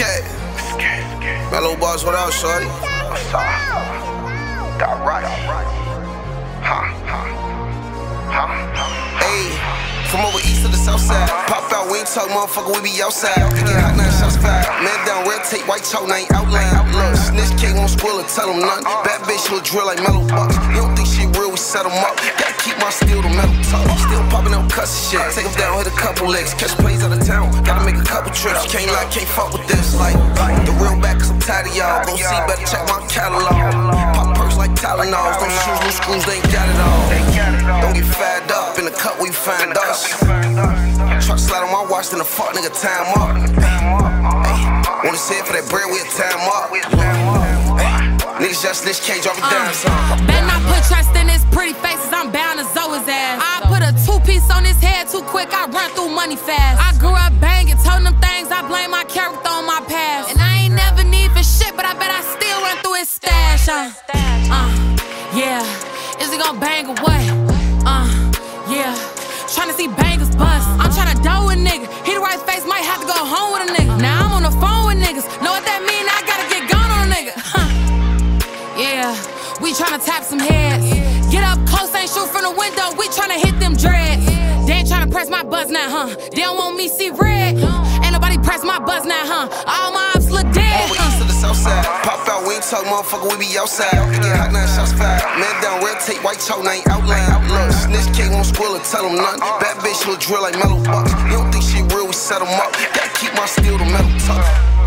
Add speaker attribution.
Speaker 1: Scat. Mellow boss, what up, shorty?
Speaker 2: What's up?
Speaker 1: From over east to the south side. Pop out, we ain't talk, motherfucker, we be outside. Get hot, nine shots fired. Man down, red tape, white chalk, now ain't outline. Look, snitch K won't spoil it, tell him nothing. Bad bitch she'll drill like mellow. You don't think she real, we set him up. Gotta keep my steel to metal talk. Still popping out cuss shit. Take him down, hit a couple legs. Catch plays out of town. Gotta make a couple trips. Can't lie, can't fuck with this. Like, the real back, cause I'm tired of y'all. Go see, better check my catalog. Pop perks like Tylenols. Them shoes, new screws, they ain't got it all. Don't get fired up in cut, we find us. Truck slide on my watch, then the fuck nigga time up. Ay, wanna see it for that bread, we'll time up. Ay, niggas just snitch, can't drop it down, son.
Speaker 3: Better not put trust in his pretty faces, I'm bound to zoe his ass. I put a two piece on his head too quick, I run through money fast. I grew up banging, told them things, I blame my character on my past. And I ain't never need for shit, but I bet I still run through his stash. Uh, uh, yeah, is he gon' bang or what? Uh, yeah. Tryna see bangers bust. I'm tryna dough a nigga. He the right face, might have to go home with a nigga. Now I'm on the phone with niggas. Know what that mean? I gotta get gone on a nigga. Huh. Yeah, we tryna tap some heads. Get up close, ain't shoot from the window. We tryna hit them dreads. They ain't tryna press my buzz now, huh? They don't want me see red.
Speaker 1: Talk, motherfucker, we be outside. Get hot, nine shots fired. Man down, red tape, white chalk, now ain't outline. Look, snitch K won't it, tell him nothing. Bad bitch will drill like Mello Buckzz. You don't think she real, we set him up. Gotta keep my steel to metal tough.